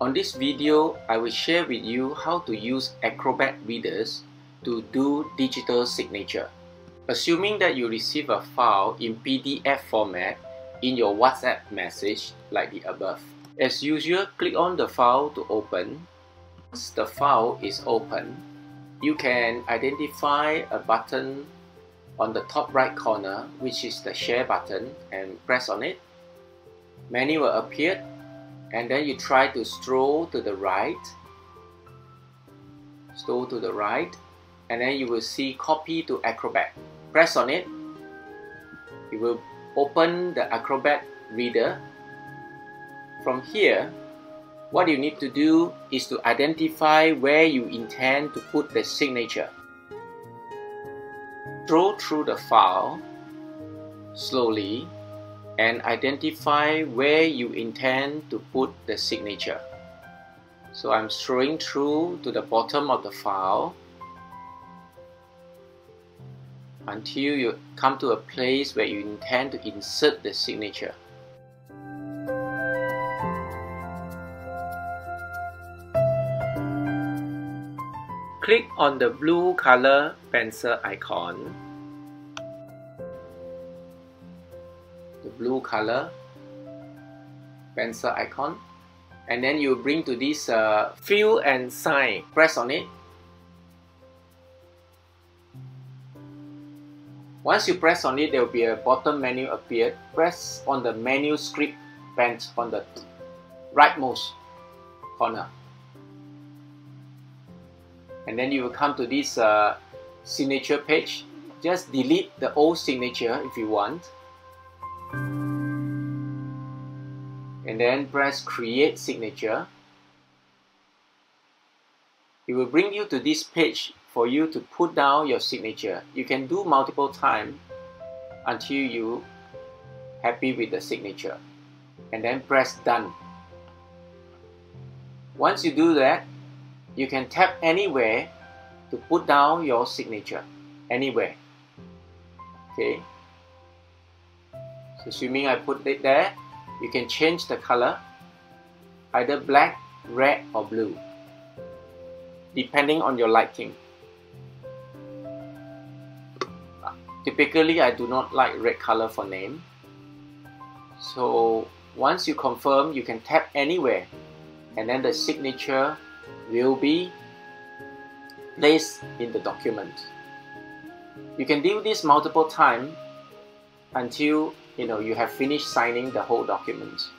On this video, I will share with you how to use Acrobat readers to do digital signature. Assuming that you receive a file in PDF format in your WhatsApp message like the above. As usual, click on the file to open. Once the file is open, you can identify a button on the top right corner which is the share button and press on it. Menu will appear and then you try to stroll to the right. Stroll to the right. And then you will see copy to Acrobat. Press on it. You will open the Acrobat reader. From here what you need to do is to identify where you intend to put the signature. Scroll through the file slowly and identify where you intend to put the signature. So I'm scrolling through to the bottom of the file until you come to a place where you intend to insert the signature. Click on the blue color pencil icon the blue color pencil icon. And then you bring to this uh, fill and sign. Press on it. Once you press on it there will be a bottom menu appear. Press on the menu script bench on the rightmost corner. And then you will come to this uh, signature page. Just delete the old signature if you want and then press create signature. It will bring you to this page for you to put down your signature. You can do multiple times until you happy with the signature. And then press done. Once you do that you can tap anywhere to put down your signature. Anywhere. Okay so assuming I put it there, you can change the color, either black, red or blue, depending on your liking. Typically, I do not like red color for name. So once you confirm, you can tap anywhere and then the signature will be placed in the document. You can do this multiple times until you know you have finished signing the whole document.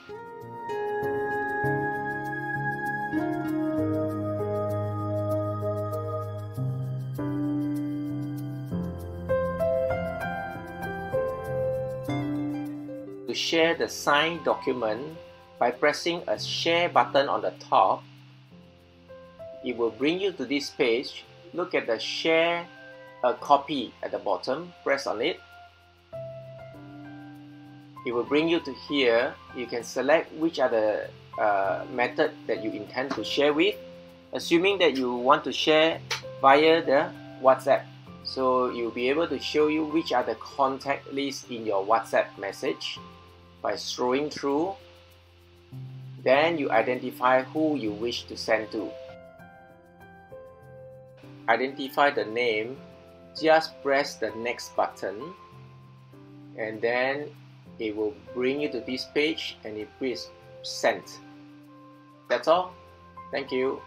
To share the signed document by pressing a share button on the top, it will bring you to this page. Look at the share a copy at the bottom, press on it it will bring you to here. You can select which are the uh, method that you intend to share with assuming that you want to share via the WhatsApp. So you'll be able to show you which are the contact list in your WhatsApp message by scrolling through. Then you identify who you wish to send to. Identify the name. Just press the next button. And then it will bring you to this page and it please send that's all. Thank you